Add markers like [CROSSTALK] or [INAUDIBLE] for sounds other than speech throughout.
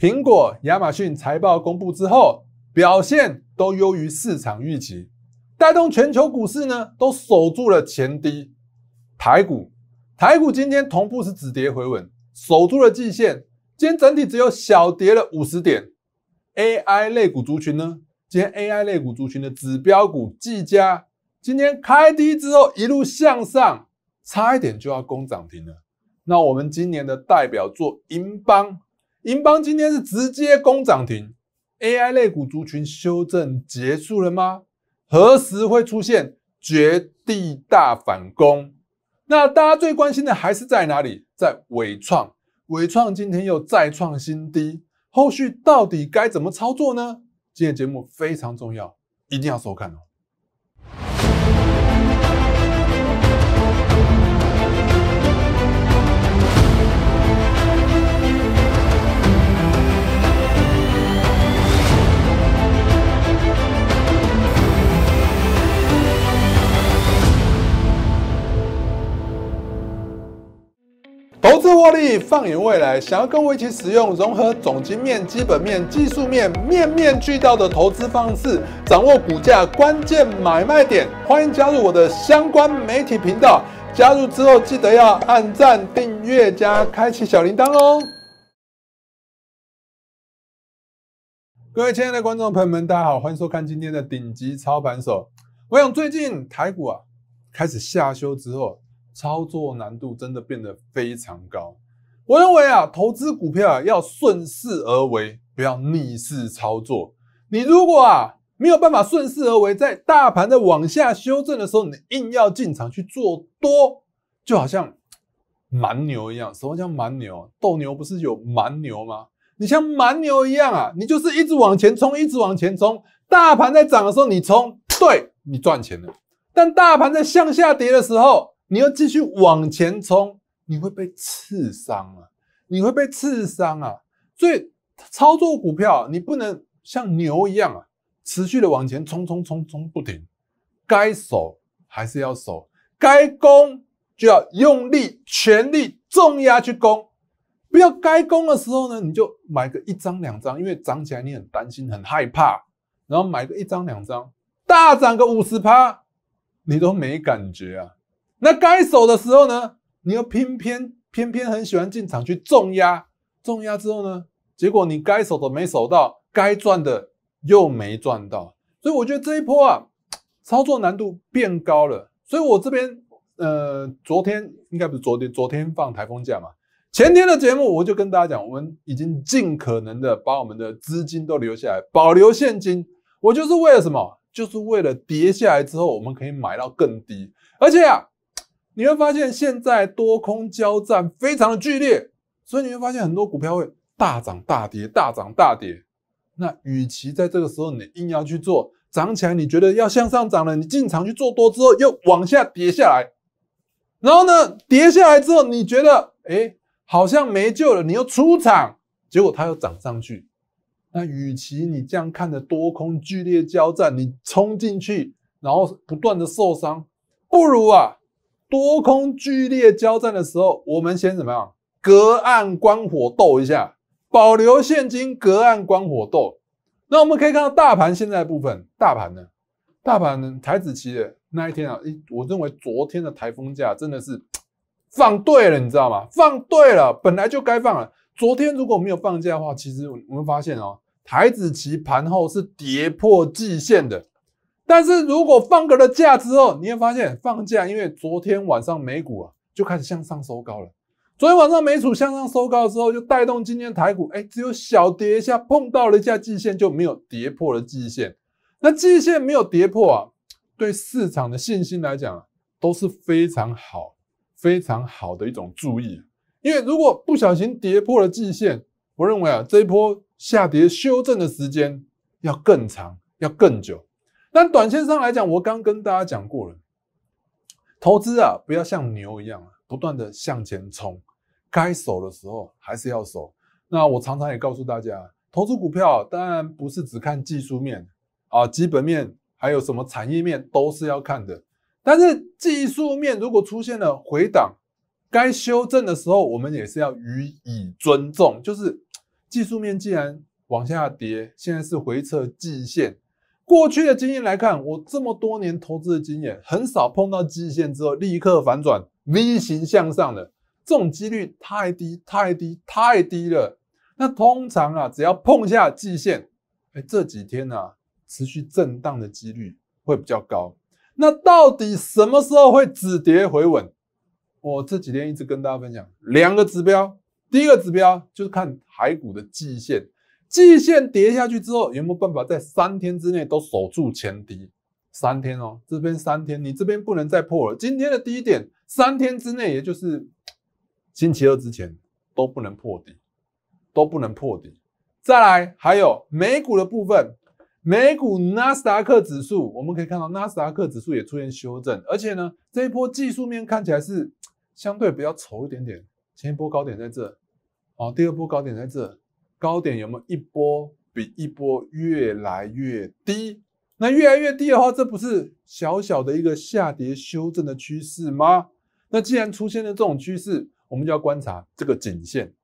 苹果、亚马逊财报公布之后，表现都优于市场预期，带动全球股市呢都守住了前低。台股，台股今天同步是止跌回稳，守住了季线，今天整体只有小跌了五十点。AI 类股族群呢，今天 AI 类股族群的指标股技嘉，今天开低之后一路向上，差一点就要攻涨停了。那我们今年的代表作银邦，银邦今天是直接攻涨停。AI 类股族群修正结束了吗？何时会出现绝地大反攻？那大家最关心的还是在哪里？在伟创，伟创今天又再创新低，后续到底该怎么操作呢？今天节目非常重要，一定要收看哦。投资获利，放眼未来。想要跟我一起使用融合总经面、基本面、技术面，面面俱到的投资方式，掌握股价关键买卖点。欢迎加入我的相关媒体频道。加入之后记得要按赞、订阅加开启小铃铛哦。各位亲爱的观众朋友们，大家好，欢迎收看今天的顶级操盘手。我想最近台股啊开始下修之后。操作难度真的变得非常高。我认为啊，投资股票啊要顺势而为，不要逆势操作。你如果啊没有办法顺势而为，在大盘在往下修正的时候，你硬要进场去做多，就好像蛮牛一样。什么叫蛮牛？斗牛不是有蛮牛吗？你像蛮牛一样啊，你就是一直往前冲，一直往前冲。大盘在涨的时候你冲，对你赚钱了。但大盘在向下跌的时候，你要继续往前冲，你会被刺伤啊！你会被刺伤啊！所以操作股票，你不能像牛一样啊，持续的往前冲冲冲冲不停。该守还是要守，该攻就要用力全力重压去攻。不要该攻的时候呢，你就买个一张两张，因为涨起来你很担心很害怕，然后买个一张两张，大涨个五十趴，你都没感觉啊！那该守的时候呢，你又偏偏偏偏很喜欢进场去重压，重压之后呢，结果你该守的没守到，该赚的又没赚到，所以我觉得这一波啊，操作难度变高了。所以我这边呃，昨天应该不是昨天，昨天放台风假嘛，前天的节目我就跟大家讲，我们已经尽可能的把我们的资金都留下来，保留现金，我就是为了什么？就是为了跌下来之后，我们可以买到更低，而且啊。你会发现现在多空交战非常的剧烈，所以你会发现很多股票会大涨大跌，大涨大跌。那与其在这个时候你硬要去做涨起来，你觉得要向上涨了，你进场去做多之后又往下跌下来，然后呢跌下来之后你觉得哎好像没救了，你又出场，结果它又涨上去。那与其你这样看着多空剧烈交战，你冲进去然后不断的受伤，不如啊。多空剧烈交战的时候，我们先怎么样？隔岸观火斗一下，保留现金，隔岸观火斗。那我们可以看到大盘现在的部分，大盘呢？大盘呢？台子期的那一天啊，诶，我认为昨天的台风假真的是放对了，你知道吗？放对了，本来就该放了。昨天如果没有放假的话，其实我们发现哦，台子期盘后是跌破季线的。但是如果放个了假之后，你会发现放假，因为昨天晚上美股啊就开始向上收高了。昨天晚上美股向上收高之后，就带动今天台股，哎，只有小跌一下，碰到了一下季线，就没有跌破了季线。那季线没有跌破啊，对市场的信心来讲都是非常好、非常好的一种注意。因为如果不小心跌破了季线，我认为啊，这一波下跌修正的时间要更长，要更久。但短线上来讲，我刚跟大家讲过了，投资啊，不要像牛一样，不断的向前冲，该守的时候还是要守。那我常常也告诉大家，投资股票当然不是只看技术面啊，基本面还有什么产业面都是要看的。但是技术面如果出现了回档，该修正的时候，我们也是要予以尊重，就是技术面既然往下跌，现在是回撤季线。过去的经验来看，我这么多年投资的经验，很少碰到季线之后立刻反转 V 型向上的，这种几率太低太低太低了。那通常啊，只要碰下季线，哎，这几天呢，持续震荡的几率会比较高。那到底什么时候会止跌回稳？我这几天一直跟大家分享两个指标。第一个指标就是看台股的季线，季线跌下去之后，有没有办法在三天之内都守住前低？三天哦，这边三天，你这边不能再破了。今天的低点，三天之内，也就是星期二之前都不能破底，都不能破底。再来，还有美股的部分。美股纳斯达克指数，我们可以看到纳斯达克指数也出现修正，而且呢，这一波技术面看起来是 [TSK] 相对比较丑一点点。前一波高点在这，好，第二波高点在这，高点有没有一波比一波越来越低？那越来越低的话，这不是小小的一个下跌修正的趋势吗？那既然出现了这种趋势，我们就要观察这个颈线，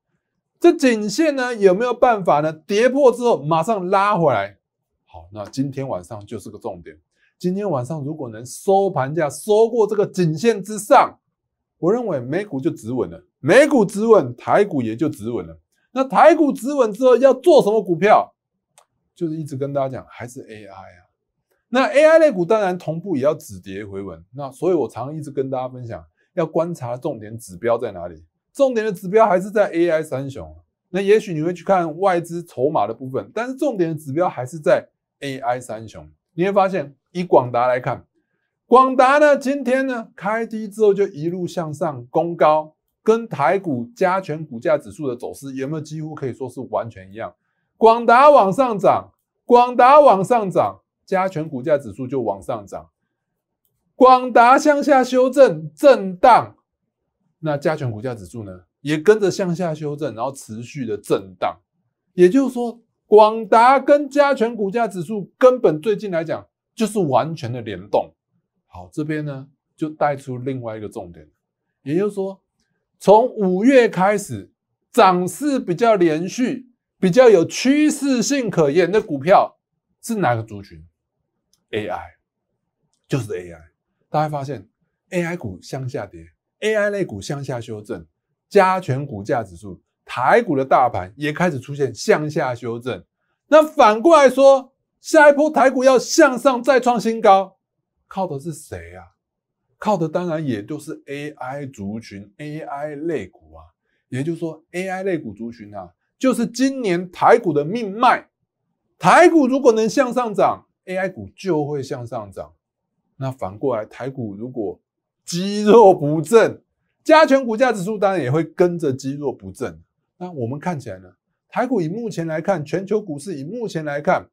这颈线呢有没有办法呢？跌破之后马上拉回来？好，那今天晚上就是个重点。今天晚上如果能收盘价收过这个颈线之上，我认为美股就止稳了。美股止稳，台股也就止稳了。那台股止稳之后要做什么股票？就是一直跟大家讲，还是 AI 啊。那 AI 类股当然同步也要止跌回稳。那所以我常一直跟大家分享，要观察重点指标在哪里。重点的指标还是在 AI 三雄。那也许你会去看外资筹码的部分，但是重点的指标还是在。AI 三雄，你会发现，以广达来看，广达呢今天呢开低之后就一路向上攻高，跟台股加权股价指数的走势有没有几乎可以说是完全一样？广达往上涨，广达往上涨，加权股价指数就往上涨；广达向下修正震荡，那加权股价指数呢也跟着向下修正，然后持续的震荡，也就是说。广达跟加权股价指数根本最近来讲就是完全的联动。好，这边呢就带出另外一个重点，也就是说，从五月开始涨势比较连续、比较有趋势性可言的股票是哪个族群？AI，就是 AI。大家发现 AI 股向下跌，AI 类股向下修正，加权股价指数。台股的大盘也开始出现向下修正，那反过来说，下一波台股要向上再创新高，靠的是谁啊？靠的当然也就是 AI 族群、AI 类股啊。也就是说，AI 类股族群啊，就是今年台股的命脉。台股如果能向上涨，AI 股就会向上涨。那反过来，台股如果肌肉不振，加权股价指数当然也会跟着肌肉不振。那我们看起来呢，台股以目前来看，全球股市以目前来看，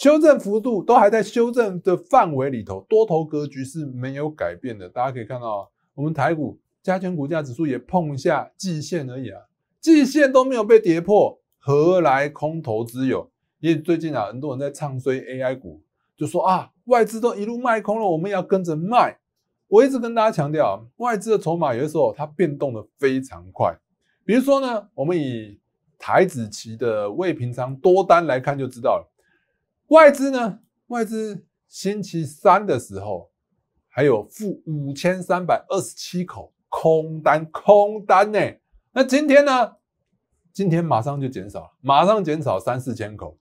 修正幅度都还在修正的范围里头，多头格局是没有改变的。大家可以看到，我们台股加权股价指数也碰一下季线而已啊，季线都没有被跌破，何来空头之有？因为最近啊，很多人在唱衰 AI 股，就说啊，外资都一路卖空了，我们要跟着卖。我一直跟大家强调，外资的筹码有的时候它变动的非常快。比如说呢，我们以台子期的未平仓多单来看就知道了。外资呢，外资星期三的时候还有负五千三百二十七口空单，空单呢。那今天呢，今天马上就减少了，马上减少三四千口。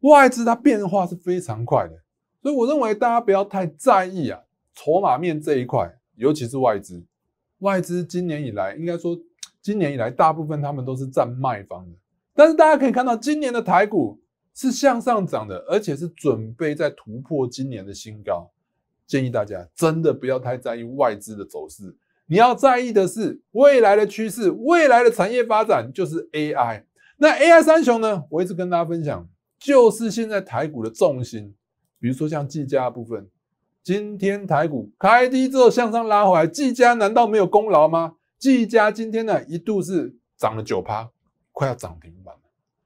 外资它变化是非常快的，所以我认为大家不要太在意啊，筹码面这一块，尤其是外资。外资今年以来应该说。今年以来，大部分他们都是占卖方的，但是大家可以看到，今年的台股是向上涨的，而且是准备在突破今年的新高。建议大家真的不要太在意外资的走势，你要在意的是未来的趋势，未来的产业发展就是 AI。那 AI 三雄呢？我一直跟大家分享，就是现在台股的重心，比如说像技嘉部分，今天台股开低之后向上拉回来，技嘉难道没有功劳吗？技嘉今天呢一度是涨了九趴，快要涨停板了，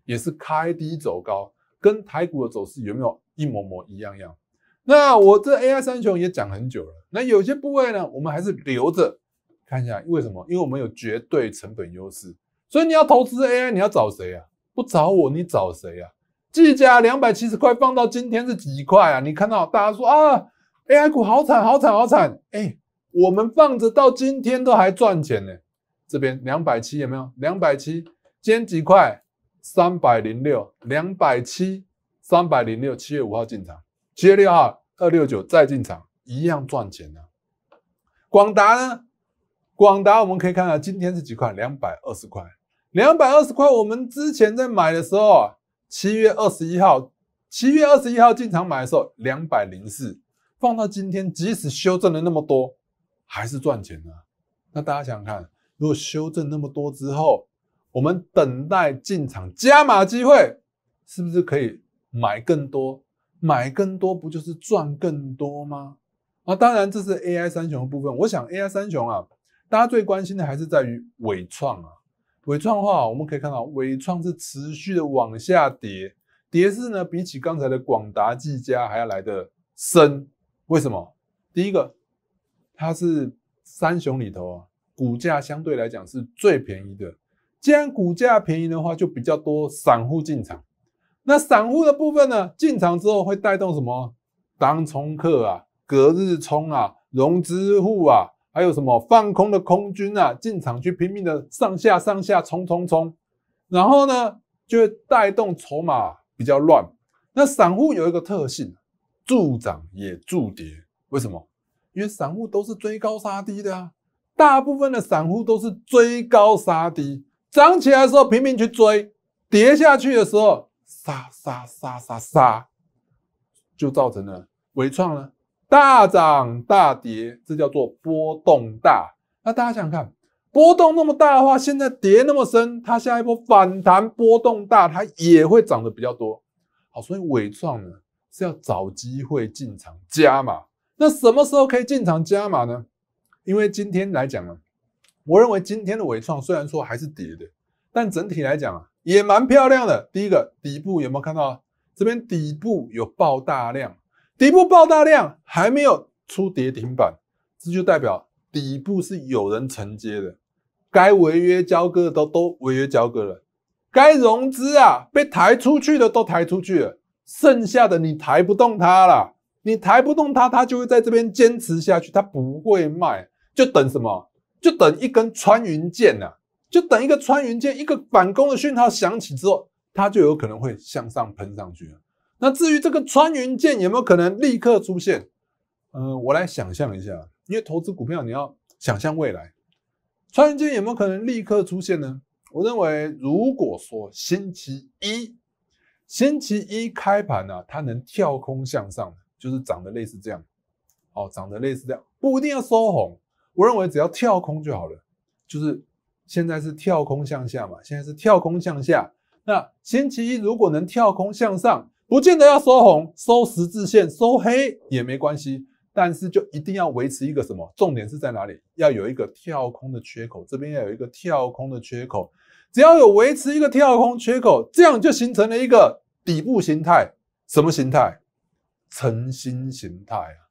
也是开低走高，跟台股的走势有没有一模模一样样？那我这 AI 三雄也讲很久了，那有些部位呢，我们还是留着看一下，为什么？因为我们有绝对成本优势，所以你要投资 AI，你要找谁啊？不找我，你找谁啊？技嘉两百七十块放到今天是几块啊？你看到大家说啊，AI 股好惨好惨好惨，哎，我们放着到今天都还赚钱呢。这边两百七有没有？两百七，今天几块？三百零六，两百七，三百零六。七月五号进场，七月六号二六九再进场，一样赚钱呢。广达呢？广达我们可以看到今天是几块？两百二十块，两百二十块。我们之前在买的时候啊，七月二十一号，七月二十一号进场买的时候两百零四，放到今天，即使修正了那么多，还是赚钱的。那大家想想看。如果修正那么多之后，我们等待进场加码机会，是不是可以买更多？买更多不就是赚更多吗？啊，当然这是 AI 三雄的部分。我想 AI 三雄啊，大家最关心的还是在于伟创啊。伟创的话，我们可以看到伟创是持续的往下跌，跌势呢比起刚才的广达、技嘉还要来的深。为什么？第一个，它是三雄里头啊。股价相对来讲是最便宜的，既然股价便宜的话，就比较多散户进场。那散户的部分呢，进场之后会带动什么？当冲客啊，隔日冲啊，融资户啊，还有什么放空的空军啊，进场去拼命的上下上下冲冲冲，然后呢，就会带动筹码比较乱。那散户有一个特性，助涨也助跌。为什么？因为散户都是追高杀低的啊。大部分的散户都是追高杀低，涨起来的时候拼命去追，跌下去的时候杀杀杀杀杀，就造成了伟创呢大涨大跌，这叫做波动大。那大家想想看，波动那么大的话，现在跌那么深，它下一波反弹波动大，它也会涨得比较多。好，所以伟创呢是要找机会进场加码。那什么时候可以进场加码呢？因为今天来讲呢，我认为今天的伟创虽然说还是跌的，但整体来讲啊，也蛮漂亮的。第一个底部有没有看到？这边底部有爆大量，底部爆大量还没有出跌停板，这就代表底部是有人承接的。该违约交割的都都违约交割了，该融资啊被抬出去的都抬出去了，剩下的你抬不动它了，你抬不动它，它就会在这边坚持下去，它不会卖。就等什么？就等一根穿云箭呐！就等一个穿云箭，一个反攻的讯号响起之后，它就有可能会向上喷上去了。那至于这个穿云箭有没有可能立刻出现？嗯，我来想象一下，因为投资股票你要想象未来，穿云箭有没有可能立刻出现呢？我认为，如果说星期一，星期一开盘呢，它能跳空向上，就是长得类似这样，哦，长得类似这样，不一定要收红。我认为只要跳空就好了，就是现在是跳空向下嘛，现在是跳空向下。那星期一如果能跳空向上，不见得要收红，收十字线、收黑也没关系，但是就一定要维持一个什么？重点是在哪里？要有一个跳空的缺口，这边要有一个跳空的缺口。只要有维持一个跳空缺口，这样就形成了一个底部形态。什么形态？诚心形态啊！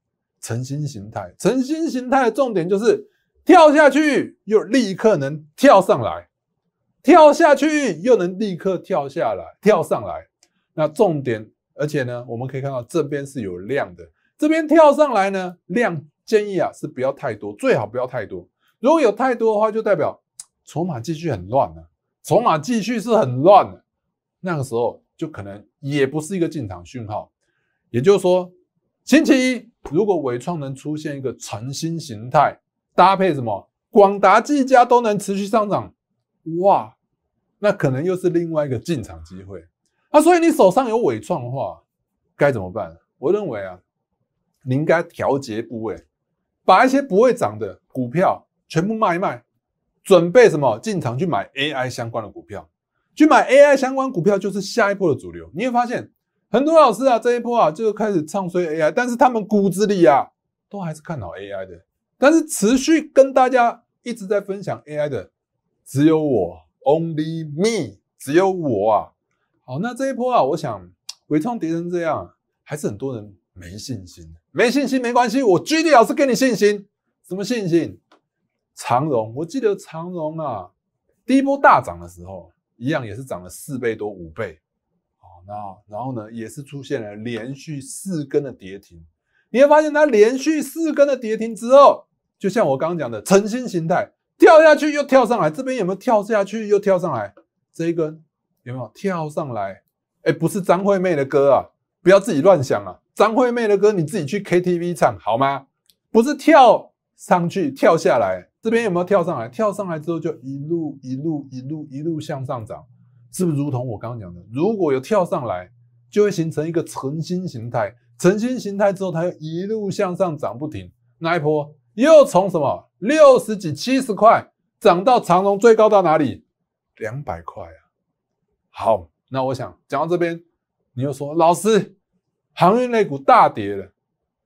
晨星形态，晨星形态的重点就是跳下去又立刻能跳上来，跳下去又能立刻跳下来，跳上来。那重点，而且呢，我们可以看到这边是有量的，这边跳上来呢，量建议啊是不要太多，最好不要太多。如果有太多的话，就代表筹码继续很乱了，筹码继续是很乱的，那个时候就可能也不是一个进场讯号。也就是说，星期一。如果伟创能出现一个诚心形态，搭配什么广达、技嘉都能持续上涨，哇，那可能又是另外一个进场机会。啊，所以你手上有伟创的话，该怎么办？我认为啊，你应该调节部位，把一些不会涨的股票全部卖一卖，准备什么进场去买 AI 相关的股票，去买 AI 相关股票就是下一波的主流。你会发现。很多老师啊，这一波啊就开始唱衰 AI，但是他们骨子里啊都还是看好 AI 的。但是持续跟大家一直在分享 AI 的，只有我，Only me，只有我啊。好，那这一波啊，我想伟创跌成这样，还是很多人没信心。没信心没关系，我 GD 老师给你信心。什么信心？长荣，我记得长荣啊，第一波大涨的时候，一样也是涨了四倍多五倍，啊，然后呢也是出现了连续四根的跌停，你会发现它连续四根的跌停之后，就像我刚刚讲的诚心形态，跳下去又跳上来，这边有没有跳下去又跳上来？这一根有没有跳上来？哎，不是张惠妹的歌啊，不要自己乱想啊，张惠妹的歌你自己去 KTV 唱好吗？不是跳上去跳下来。这边有没有跳上来？跳上来之后就一路一路一路一路向上涨，是不是如同我刚刚讲的？如果有跳上来，就会形成一个诚心形态。诚心形态之后，它又一路向上涨不停。那一波又从什么六十几、七十块涨到长隆最高到哪里？两百块啊！好，那我想讲到这边，你又说老师，航运类股大跌了，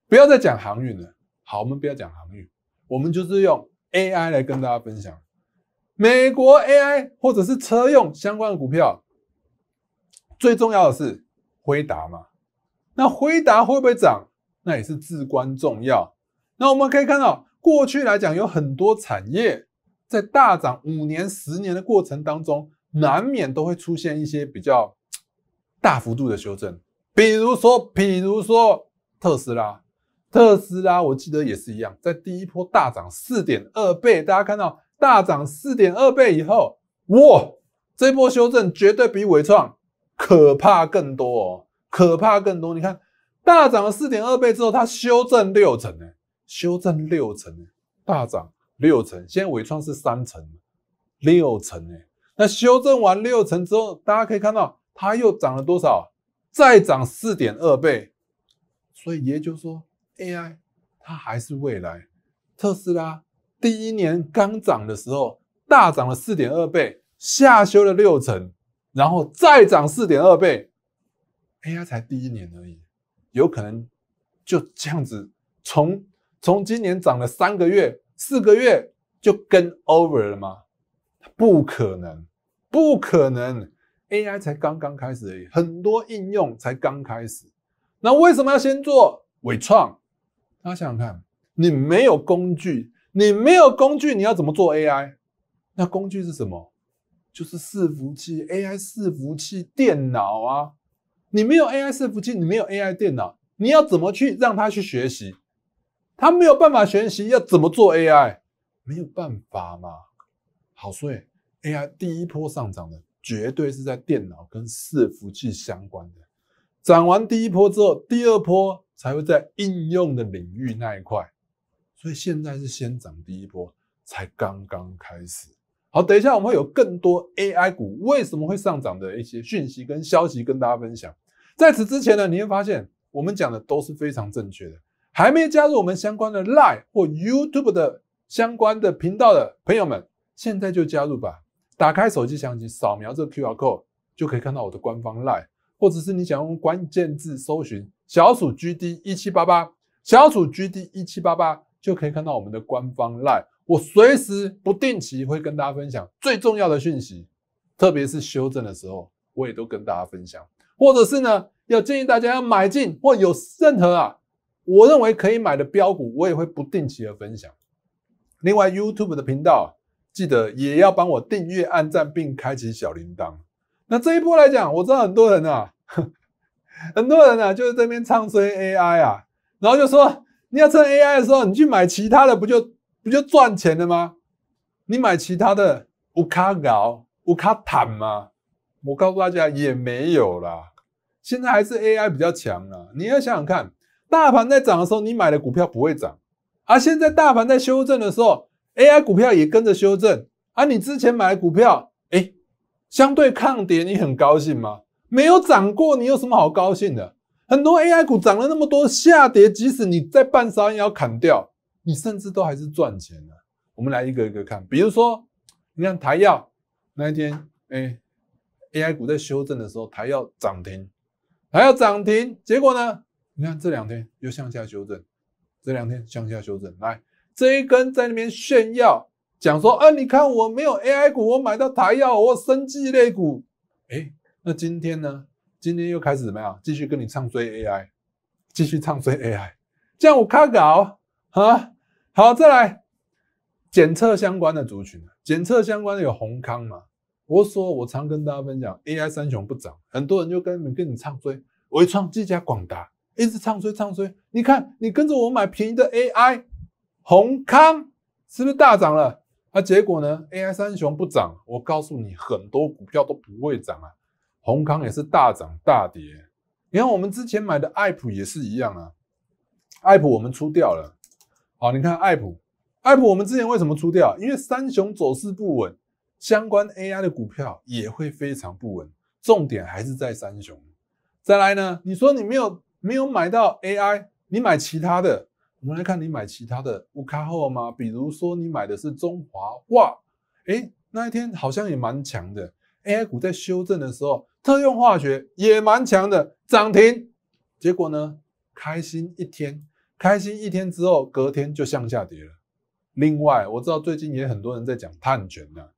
不要再讲航运了。好，我们不要讲航运，我们就是用。AI 来跟大家分享，美国 AI 或者是车用相关的股票，最重要的是辉达嘛？那辉达会不会涨？那也是至关重要。那我们可以看到，过去来讲有很多产业在大涨五年、十年的过程当中，难免都会出现一些比较大幅度的修正，比如说，比如说特斯拉。特斯拉，我记得也是一样，在第一波大涨四点二倍，大家看到大涨四点二倍以后，哇，这波修正绝对比伟创可怕更多哦，可怕更多。你看，大涨了四点二倍之后，它修正六成呢，修正六成呢，大涨六成。现在伟创是三成，六成呢。那修正完六成之后，大家可以看到它又涨了多少？再涨四点二倍，所以也就是说。AI 它还是未来。特斯拉第一年刚涨的时候大涨了四点二倍，下修了六成，然后再涨四点二倍。AI 才第一年而已，有可能就这样子从从今年涨了三个月、四个月就跟 over 了吗？不可能，不可能。AI 才刚刚开始而已，很多应用才刚开始。那为什么要先做伟创？大家想想看，你没有工具，你没有工具，你要怎么做 AI？那工具是什么？就是伺服器，AI 伺服器电脑啊。你没有 AI 伺服器，你没有 AI 电脑，你要怎么去让它去学习？它没有办法学习，要怎么做 AI？没有办法嘛。好，所以 AI 第一波上涨的，绝对是在电脑跟伺服器相关的。涨完第一波之后，第二波。才会在应用的领域那一块，所以现在是先涨第一波，才刚刚开始。好，等一下我们会有更多 AI 股为什么会上涨的一些讯息跟消息跟大家分享。在此之前呢，你会发现我们讲的都是非常正确的。还没加入我们相关的 Line 或 YouTube 的相关的频道的朋友们，现在就加入吧。打开手机相机，扫描这个 QR code，就可以看到我的官方 Line，或者是你想用关键字搜寻。小鼠 GD 一七八八，小鼠 GD 一七八八就可以看到我们的官方 live，我随时不定期会跟大家分享最重要的讯息，特别是修正的时候，我也都跟大家分享。或者是呢，要建议大家要买进或有任何啊，我认为可以买的标股，我也会不定期的分享。另外，YouTube 的频道记得也要帮我订阅、按赞并开启小铃铛。那这一波来讲，我知道很多人啊。[LAUGHS] 很多人呢，就是这边唱衰 AI 啊，然后就说你要趁 AI 的时候，你去买其他的，不就不就赚钱了吗？你买其他的乌卡搞乌卡坦吗？我告诉大家也没有啦，现在还是 AI 比较强啊。你要想想看，大盘在涨的时候，你买的股票不会涨，而现在大盘在修正的时候，AI 股票也跟着修正，而你之前买的股票，哎，相对抗跌，你很高兴吗？没有涨过，你有什么好高兴的？很多 AI 股涨了那么多，下跌，即使你在半杀也要砍掉，你甚至都还是赚钱的。我们来一个一个看，比如说，你看台药那一天，哎，AI 股在修正的时候，台药涨停，台药涨停，结果呢？你看这两天又向下修正，这两天向下修正，来这一根在那边炫耀，讲说，啊，你看我没有 AI 股，我买到台药，我生技类股，哎。那今天呢？今天又开始怎么样？继续跟你唱衰 AI，继续唱衰 AI，这样我卡搞啊！好，再来检测相关的族群，检测相关的有宏康嘛？我说我常跟大家分享，AI 三雄不涨，很多人就跟你跟你唱衰，微创、技嘉、广达一直唱衰唱衰。你看你跟着我买便宜的 AI，宏康是不是大涨了？啊，结果呢？AI 三雄不涨，我告诉你，很多股票都不会涨啊。宏康也是大涨大跌。你看我们之前买的爱普也是一样啊。爱普我们出掉了。好，你看爱普，爱普我们之前为什么出掉？因为三雄走势不稳，相关 AI 的股票也会非常不稳。重点还是在三雄。再来呢？你说你没有没有买到 AI，你买其他的。我们来看你买其他的乌卡后吗？比如说你买的是中华哇，哎，那一天好像也蛮强的。AI 股在修正的时候，特用化学也蛮强的，涨停。结果呢，开心一天，开心一天之后，隔天就向下跌了。另外，我知道最近也很多人在讲碳权呐，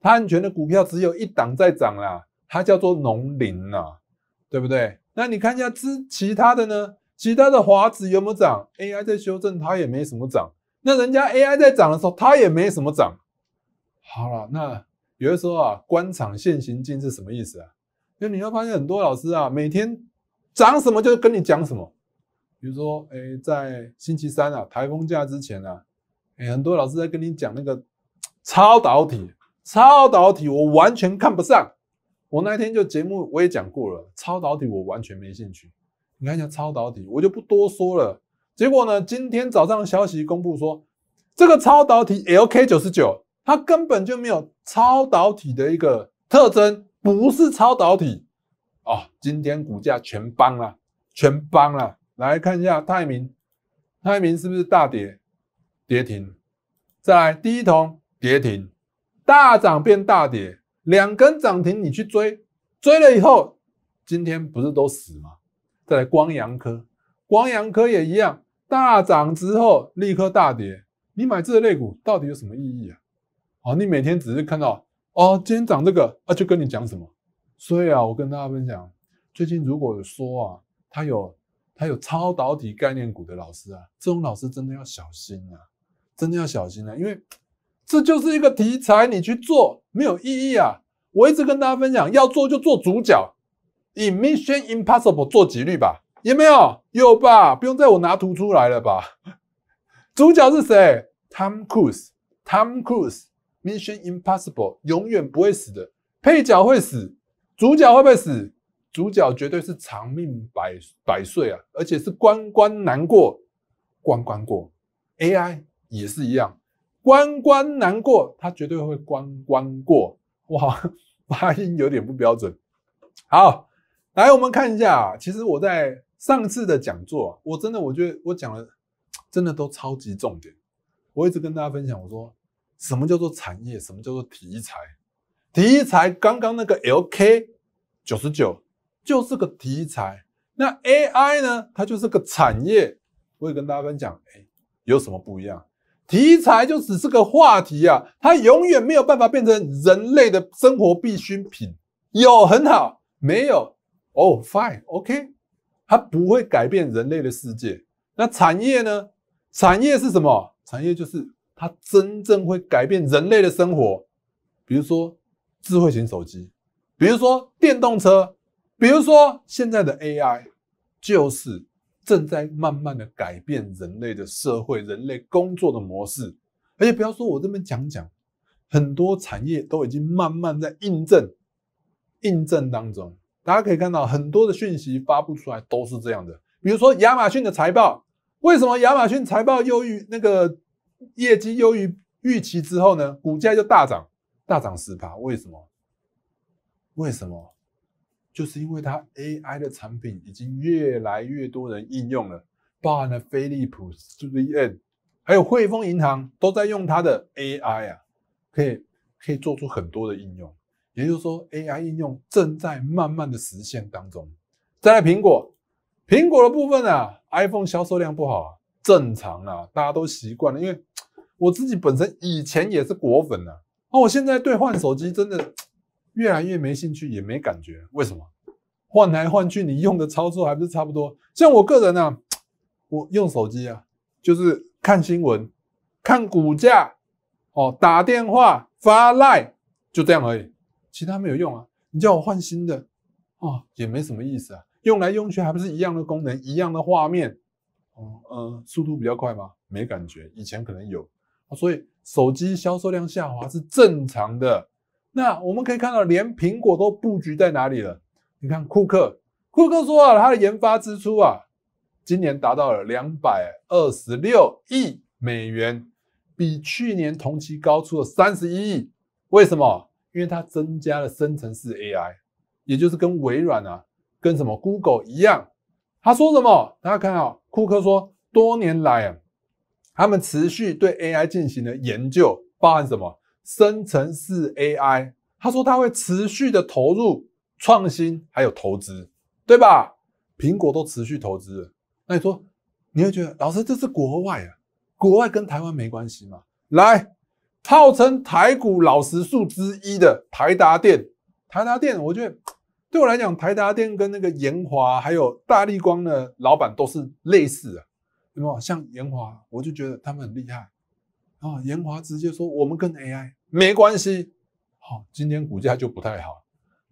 碳权的股票只有一档在涨啦，它叫做农林呐，对不对？那你看一下之其他的呢？其他的华子有没有涨？AI 在修正，它也没什么涨。那人家 AI 在涨的时候，它也没什么涨。好了，那有的时候啊，官场现行进是什么意思啊？因为你会发现很多老师啊，每天涨什么就跟你讲什么。比如说，哎，在星期三啊，台风假之前啊，哎，很多老师在跟你讲那个超导体，超导体我完全看不上。我那天就节目我也讲过了，超导体我完全没兴趣。你看一下超导体，我就不多说了。结果呢，今天早上消息公布说，这个超导体 LK 九十九，它根本就没有超导体的一个特征，不是超导体哦。今天股价全崩了，全崩了。来看一下泰明，泰明是不是大跌？跌停。再来第一桶跌停，大涨变大跌，两根涨停你去追，追了以后，今天不是都死吗？再来光阳科，光阳科也一样，大涨之后立刻大跌。你买这个类股到底有什么意义啊？哦，你每天只是看到哦，今天涨这个啊，就跟你讲什么？所以啊，我跟大家分享，最近如果有说啊，他有他有超导体概念股的老师啊，这种老师真的要小心啊，真的要小心啊，因为这就是一个题材，你去做没有意义啊。我一直跟大家分享，要做就做主角。以 Mission Impossible 做几率吧，有没有？有吧？不用在我拿图出来了吧？[LAUGHS] 主角是谁？Tom Cruise，Tom Cruise Mission Impossible 永远不会死的，配角会死，主角会不会死？主角绝对是长命百百岁啊，而且是关关难过关关过。AI 也是一样，关关难过，它绝对会关关过。哇，[LAUGHS] 发音有点不标准。好。来，我们看一下。其实我在上次的讲座，我真的我觉得我讲的真的都超级重点。我一直跟大家分享，我说什么叫做产业，什么叫做题材。题材刚刚那个 LK 九十九就是个题材，那 AI 呢，它就是个产业。我也跟大家分享，哎，有什么不一样？题材就只是个话题啊，它永远没有办法变成人类的生活必需品。有很好，没有。哦，fine，OK，它不会改变人类的世界。那产业呢？产业是什么？产业就是它真正会改变人类的生活。比如说智慧型手机，比如说电动车，比如说现在的 AI，就是正在慢慢的改变人类的社会、人类工作的模式。而且不要说我这边讲讲，很多产业都已经慢慢在印证、印证当中。大家可以看到很多的讯息发布出来都是这样的，比如说亚马逊的财报，为什么亚马逊财报优于那个业绩优于预期之后呢？股价就大涨，大涨十趴，为什么？为什么？就是因为它 AI 的产品已经越来越多人应用了，包含了飞利浦、3M，还有汇丰银行都在用它的 AI 啊，可以可以做出很多的应用。也就是说，AI 应用正在慢慢的实现当中。再来苹果，苹果的部分啊，iPhone 销售量不好啊，正常啊，大家都习惯了。因为 [TSK] 我自己本身以前也是果粉呐，那我现在对换手机真的 [TSK] 越来越没兴趣，也没感觉。为什么？换来换去，你用的操作还不是差不多？像我个人呢，[TSK] 我用手机啊，就是看新闻、看股价，哦，打电话、发赖就这样而已。其他没有用啊。你叫我换新的，哦，也没什么意思啊。用来用去还不是一样的功能，一样的画面，哦，呃，速度比较快吗？没感觉，以前可能有，所以手机销售量下滑是正常的。那我们可以看到，连苹果都布局在哪里了？你看库克，库克说啊，他的研发支出啊，今年达到了两百二十六亿美元，比去年同期高出了三十一亿。为什么？因为它增加了生成式 AI，也就是跟微软啊。跟什么 Google 一样，他说什么？大家看啊，库克说，多年来啊，他们持续对 AI 进行了研究，包含什么生成式 AI。他说他会持续的投入创新，还有投资，对吧？苹果都持续投资，那你说你会觉得老师这是国外啊，国外跟台湾没关系嘛？来，号称台股老实数之一的台达电，台达电，我觉得。对我来讲，台达电跟那个延华还有大力光的老板都是类似的，有没有？像延华，我就觉得他们很厉害啊。延华直接说我们跟 AI 没关系，好，今天股价就不太好。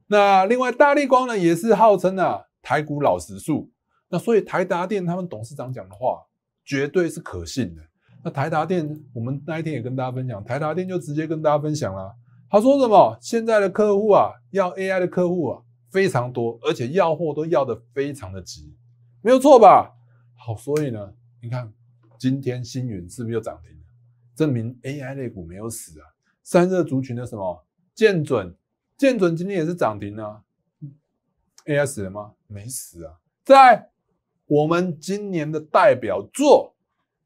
那另外大力光呢，也是号称啊台股老实数，那所以台达电他们董事长讲的话绝对是可信的。那台达电，我们那一天也跟大家分享，台达电就直接跟大家分享了，他说什么？现在的客户啊，要 AI 的客户啊。非常多，而且要货都要的非常的急，没有错吧？好，所以呢，你看今天星云是不是又涨停了？证明 AI 类股没有死啊。散热族群的什么建准，建准今天也是涨停啊。AI 死了吗？没死啊。在我们今年的代表作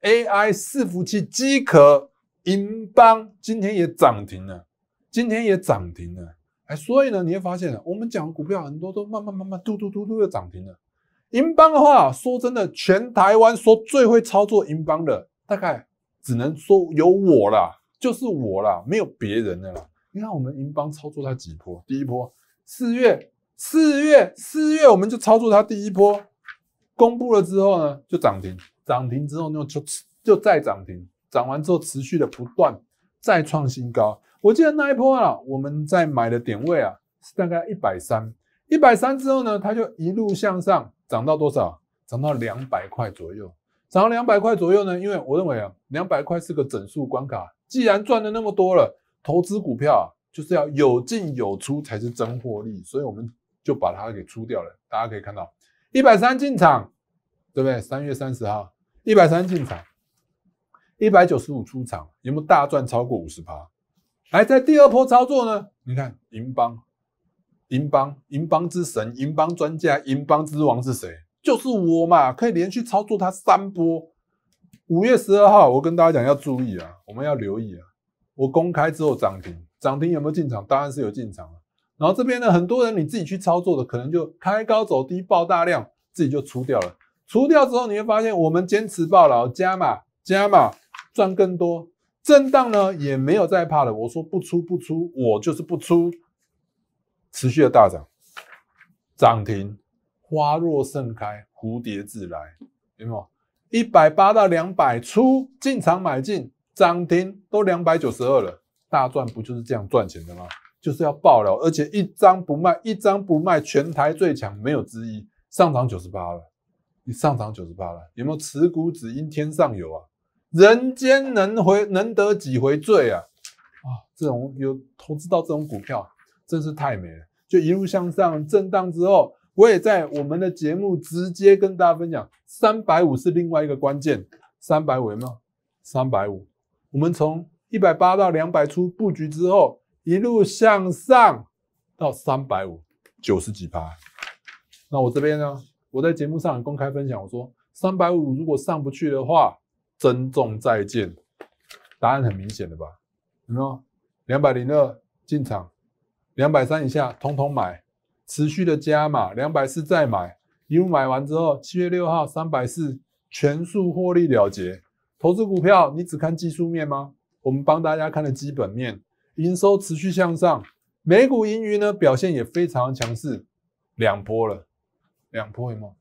AI 伺服器机壳，银邦今天也涨停了，今天也涨停了。所以呢，你会发现，我们讲股票很多都慢慢慢慢嘟嘟嘟嘟的涨停了。银邦的话，说真的，全台湾说最会操作银邦的，大概只能说有我啦，就是我啦，没有别人的啦。你看我们银邦操作它几波？第一波四月，四月，四月我们就操作它第一波，公布了之后呢，就涨停，涨停之后呢就就再涨停，涨完之后持续的不断再创新高。我记得那一波啊，我们在买的点位啊是大概一百三，一百三之后呢，它就一路向上涨到多少？涨到两百块左右。涨到两百块左右呢，因为我认为啊，两百块是个整数关卡。既然赚了那么多了，投资股票啊，就是要有进有出才是真获利，所以我们就把它给出掉了。大家可以看到，一百三进场，对不对？三月三十号，一百三进场，一百九十五出场，有没有大赚超过五十趴？来，在第二波操作呢？你看银邦，银邦，银邦之神，银邦专家，银邦之王是谁？就是我嘛！可以连续操作它三波。五月十二号，我跟大家讲要注意啊，我们要留意啊。我公开之后涨停，涨停有没有进场？当然是有进场了。然后这边呢，很多人你自己去操作的，可能就开高走低，爆大量，自己就出掉了。出掉之后，你会发现我们坚持爆了，加码加码，赚更多。震荡呢也没有再怕了，我说不出不出，我就是不出，持续的大涨，涨停，花若盛开，蝴蝶自来，有没有？一百八到两百出进场买进，涨停都两百九十二了，大赚不就是这样赚钱的吗？就是要爆了，而且一张不卖，一张不卖，全台最强没有之一，上涨九十八了，你上涨九十八了，有没有持股只因天上有啊？人间能回能得几回醉啊！啊，这种有投资到这种股票，真是太美了。就一路向上震荡之后，我也在我们的节目直接跟大家分享，三百五是另外一个关键。三百五有没有？三百五，我们从一百八到两百出布局之后，一路向上到三百五，九十几趴。那我这边呢？我在节目上公开分享，我说三百五如果上不去的话。珍重再见，答案很明显的吧？有没有？两百零二进场，两百三以下通通买，持续的加码，两百四再买，一路买完之后，七月六号三百四全数获利了结。投资股票，你只看技术面吗？我们帮大家看的基本面，营收持续向上，美股盈余呢表现也非常强势，两波了，两波有没有？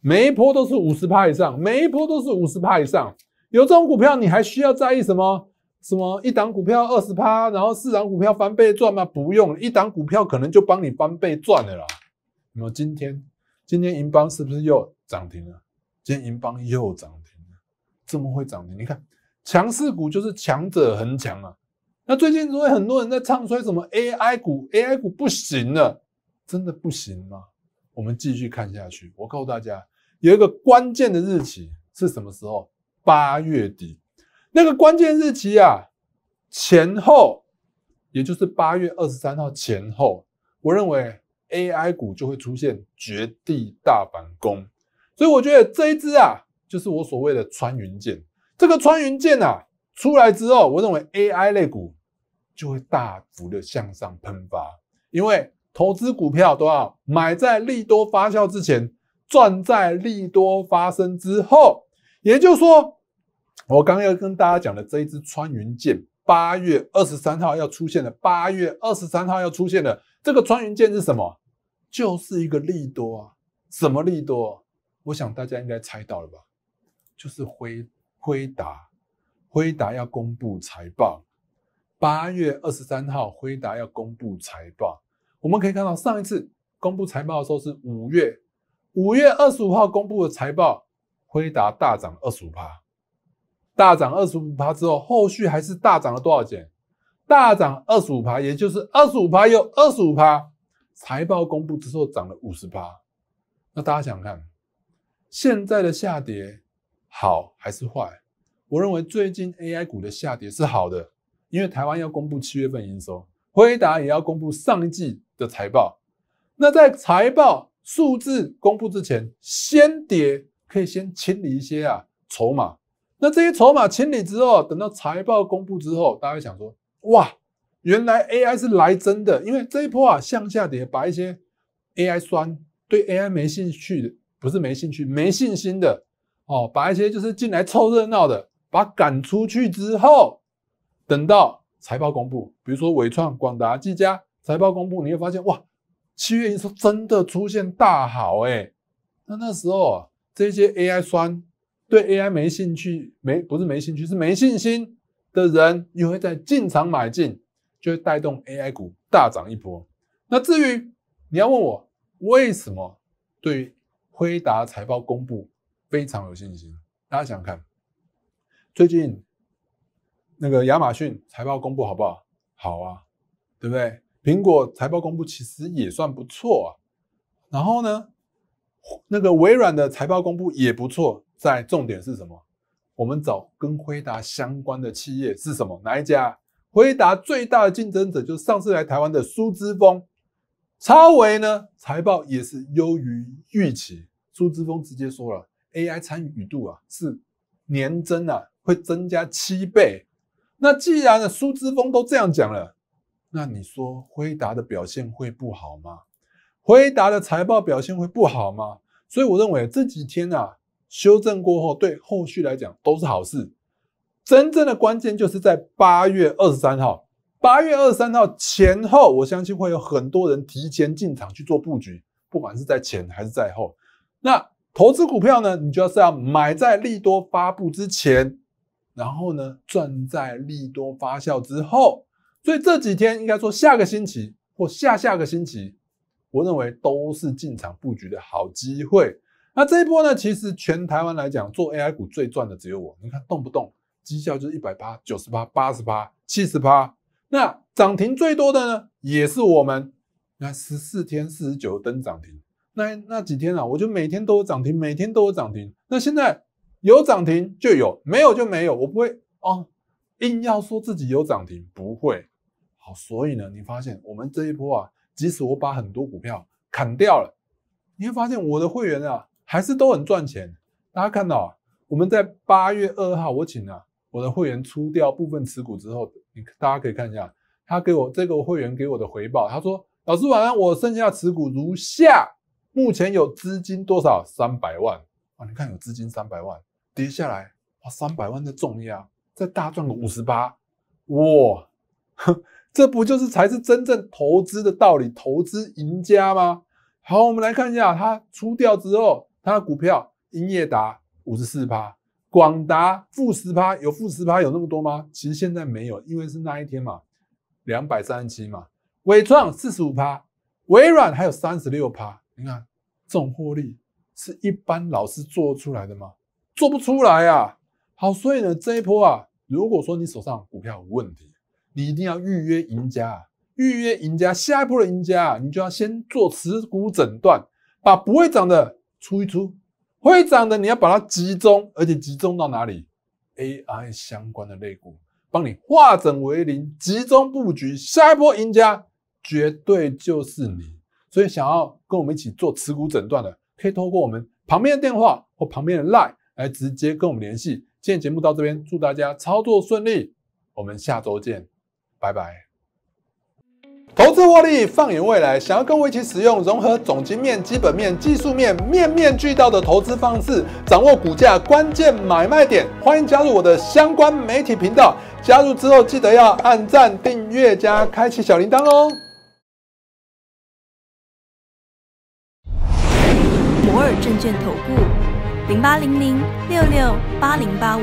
每一波都是五十趴以上，每一波都是五十趴以上。有这种股票，你还需要在意什么？什么一档股票二十趴，然后四档股票翻倍赚吗？不用，一档股票可能就帮你翻倍赚了啦。那么今天，今天银邦是不是又涨停了？今天银邦又涨停了，这么会涨停？你看，强势股就是强者恒强啊。那最近因为很多人在唱衰什么 AI 股，AI 股不行了，真的不行吗？我们继续看下去。我告诉大家，有一个关键的日期是什么时候？八月底。那个关键日期啊，前后，也就是八月二十三号前后，我认为 AI 股就会出现绝地大反攻。所以我觉得这一支啊，就是我所谓的穿云箭。这个穿云箭啊出来之后，我认为 AI 类股就会大幅的向上喷发，因为。投资股票都要买在利多发酵之前，赚在利多发生之后。也就是说，我刚刚要跟大家讲的这一支穿云箭，八月二十三号要出现的，八月二十三号要出现的这个穿云箭是什么？就是一个利多啊！什么利多？我想大家应该猜到了吧？就是辉辉达，辉达要公布财报，八月二十三号，辉达要公布财报。我们可以看到，上一次公布财报的时候是五月，五月二十五号公布的财报，辉达大涨二十五趴，大涨二十五趴之后，后续还是大涨了多少钱？大涨二十五趴，也就是二十五趴又二十五趴，财报公布之后涨了五十趴。那大家想看，现在的下跌好还是坏？我认为最近 AI 股的下跌是好的，因为台湾要公布七月份营收。辉达也要公布上一季的财报，那在财报数字公布之前，先跌可以先清理一些啊筹码。那这些筹码清理之后，等到财报公布之后，大家会想说：哇，原来 AI 是来真的，因为这一波啊向下跌，把一些 AI 酸对 AI 没兴趣的，不是没兴趣，没信心的哦，把一些就是进来凑热闹的，把赶出去之后，等到。财报公布，比如说伟创、广达、技嘉，财报公布，你会发现哇，七月营收真的出现大好哎。那那时候啊，这些 AI 酸对 AI 没兴趣，没不是没兴趣，是没信心的人，又会在进场买进，就会带动 AI 股大涨一波。那至于你要问我为什么对辉达财报公布非常有信心，大家想想看，最近。那个亚马逊财报公布好不好？好啊，对不对？苹果财报公布其实也算不错啊。然后呢，那个微软的财报公布也不错。在重点是什么？我们找跟辉达相关的企业是什么？哪一家？辉达最大的竞争者就是上次来台湾的苏之峰。超维呢，财报也是优于预期。苏之峰直接说了，AI 参与度啊是年增啊会增加七倍。那既然呢，苏之峰都这样讲了，那你说辉达的表现会不好吗？辉达的财报表现会不好吗？所以我认为这几天啊，修正过后，对后续来讲都是好事。真正的关键就是在八月二十三号，八月二十三号前后，我相信会有很多人提前进场去做布局，不管是在前还是在后。那投资股票呢，你就是要买在利多发布之前。然后呢，赚在利多发酵之后，所以这几天应该说下个星期或下下个星期，我认为都是进场布局的好机会。那这一波呢，其实全台湾来讲，做 AI 股最赚的只有我。你看动不动绩效就是一百八、九十八、八十八、七十八，那涨停最多的呢，也是我们。那十四天四十九登涨停，那那几天啊，我就每天都有涨停，每天都有涨停。那现在。有涨停就有，没有就没有。我不会哦，硬要说自己有涨停，不会。好，所以呢，你发现我们这一波啊，即使我把很多股票砍掉了，你会发现我的会员啊，还是都很赚钱。大家看到，我们在八月二号，我请啊我的会员出掉部分持股之后，你大家可以看一下，他给我这个会员给我的回报，他说：“老师晚上我剩下持股如下，目前有资金多少？三百万啊！你看有资金三百万。”跌下来，哇，三百万的重压，再大赚个五十八，哇，这不就是才是真正投资的道理，投资赢家吗？好，我们来看一下，他出掉之后，它的股票英业达五十四趴，广达负十趴，有负十趴有那么多吗？其实现在没有，因为是那一天嘛，两百三十七嘛。伟创四十五趴，微软还有三十六趴。你看这种获利是一般老师做出来的吗？做不出来啊。好，所以呢这一波啊，如果说你手上股票有问题，你一定要预约赢家，预约赢家，下一波的赢家啊，你就要先做持股诊断，把不会涨的出一出。会涨的你要把它集中，而且集中到哪里？AI 相关的类股，帮你化整为零，集中布局，下一波赢家绝对就是你。所以想要跟我们一起做持股诊断的，可以透过我们旁边的电话或旁边的 Line 来直接跟我们联系。今天节目到这边，祝大家操作顺利，我们下周见，拜拜。投资获利，放眼未来，想要跟我一起使用融合总经面、基本面、技术面，面面俱到的投资方式，掌握股价关键买卖点，欢迎加入我的相关媒体频道。加入之后记得要按赞、订阅加开启小铃铛哦。摩尔证券投顾零八零零六六八零八五。